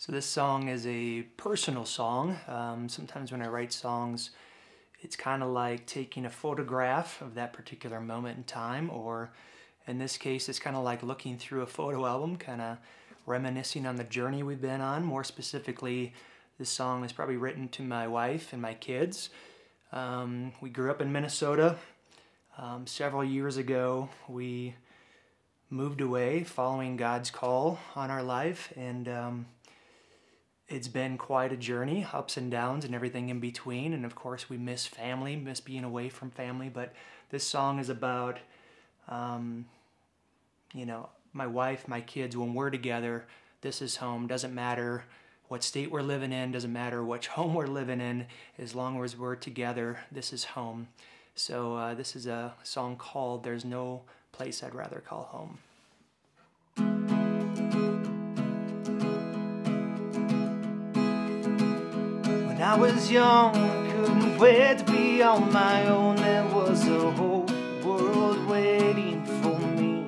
So this song is a personal song. Um, sometimes when I write songs, it's kind of like taking a photograph of that particular moment in time, or in this case, it's kind of like looking through a photo album, kind of reminiscing on the journey we've been on. More specifically, this song is probably written to my wife and my kids. Um, we grew up in Minnesota. Um, several years ago, we moved away following God's call on our life, and um, it's been quite a journey, ups and downs and everything in between. And of course, we miss family, miss being away from family. But this song is about, um, you know, my wife, my kids, when we're together, this is home. Doesn't matter what state we're living in, doesn't matter which home we're living in, as long as we're together, this is home. So uh, this is a song called There's No Place I'd Rather Call Home. I was young, couldn't wait to be on my own. There was a whole world waiting for me.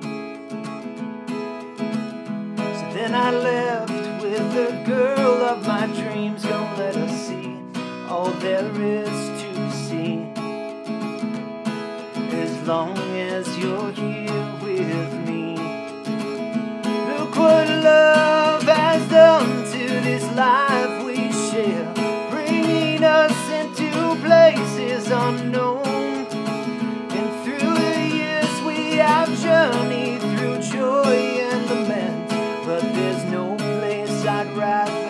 So then I left with the girl of my dreams. Don't let us see all there is to see. As long as you're here places unknown. And through the years we have journeyed through joy and lament. But there's no place I'd rather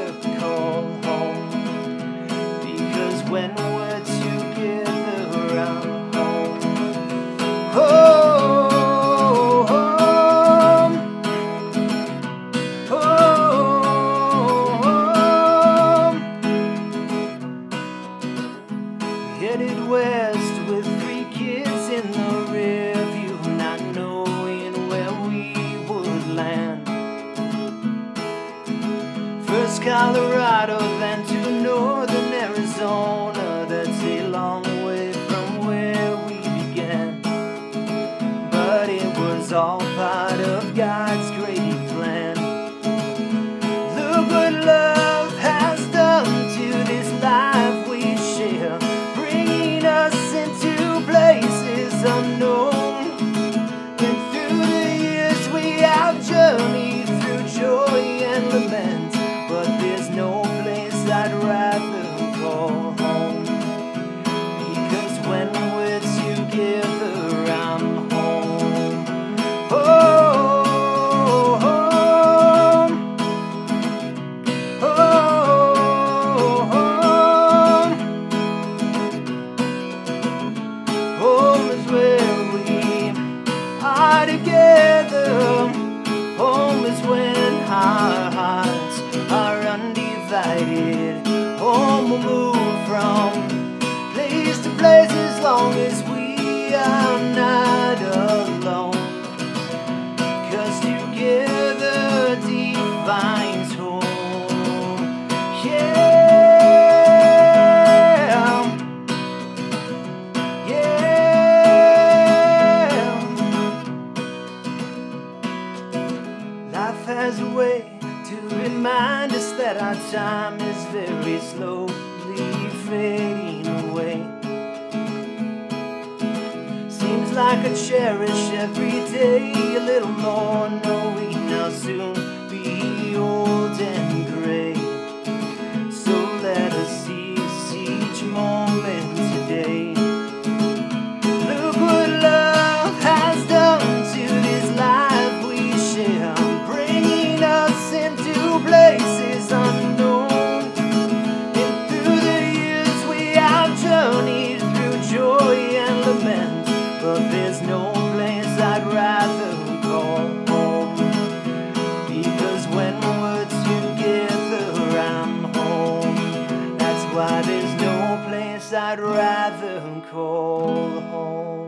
Colorado, then to northern Arizona. That's a long way from where we began. But it was all part of God's great plan. Look what love has done to this life we share bringing us into places unknown. Rather call home. Because when I'm home. Oh, home. Oh, home. Home is where we are together. Home is when our hearts are undivided. Long as we are not alone. Cause together defines home. Yeah. Yeah. Life has a way to remind us that our time is very slowly fading I cherish every day a little more, knowing I'll soon I'd rather call home.